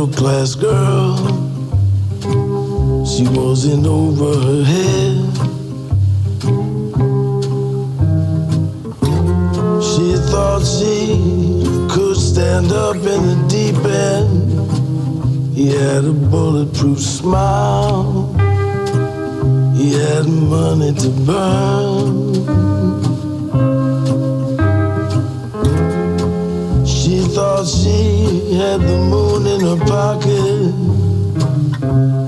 middle class girl. She wasn't over her head. She thought she could stand up in the deep end. He had a bulletproof smile. He had money to burn. Her pocket,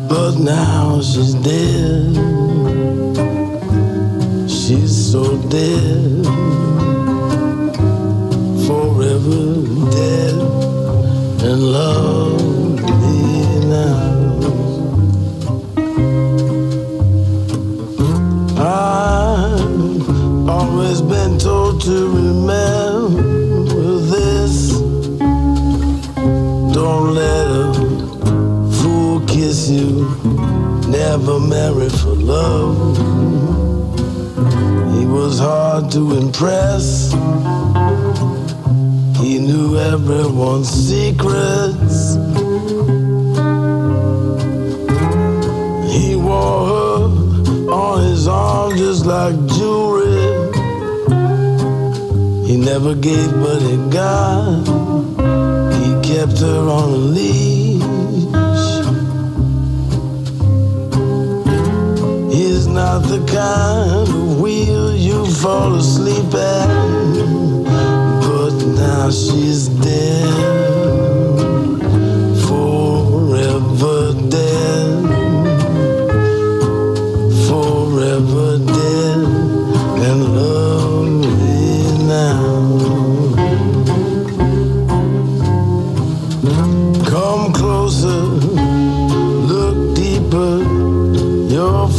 but now she's dead. She's so dead, forever dead, and lonely now. I've always been told to Never marry for love. He was hard to impress. He knew everyone's secrets. He wore her on his arm just like jewelry. He never gave, but he got. He kept her on a leash. Kind of wheel you fall asleep at.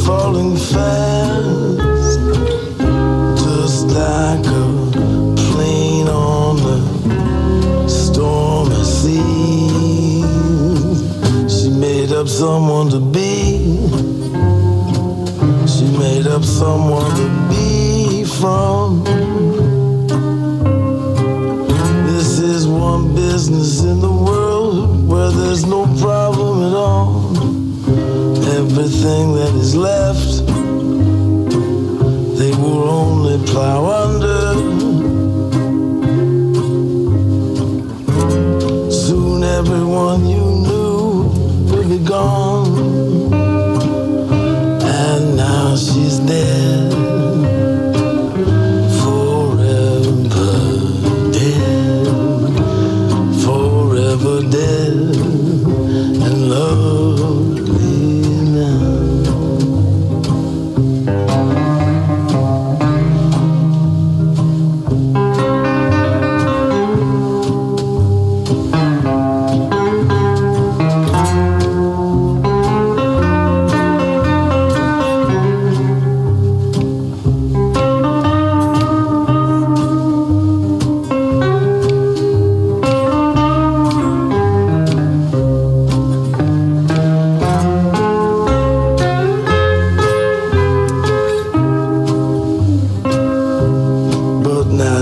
Falling fast, just like a plane on the stormy sea. She made up someone to be. She made up someone Everything that is left, they will only plow under.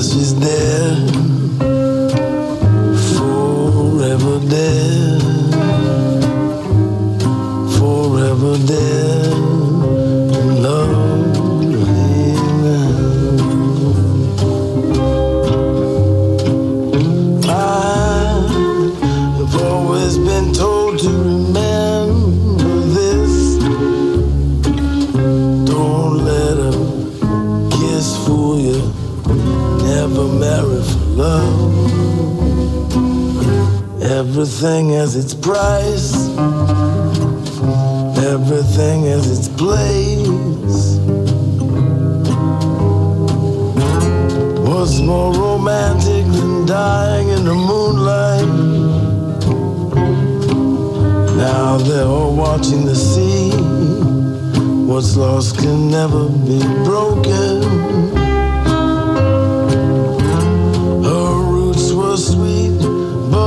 Now she's dead. Forever dead. Forever dead. and Never marry for love. Everything has its price. Everything has its place. What's more romantic than dying in the moonlight? Now they're all watching the sea. What's lost can never be broken.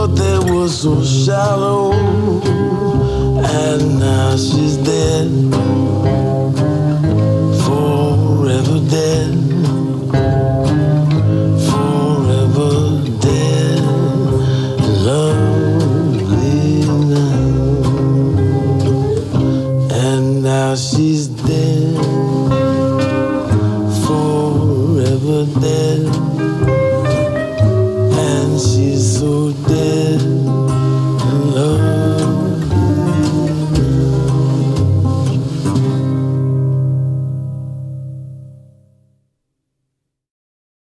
But they were so shallow. And now she's dead.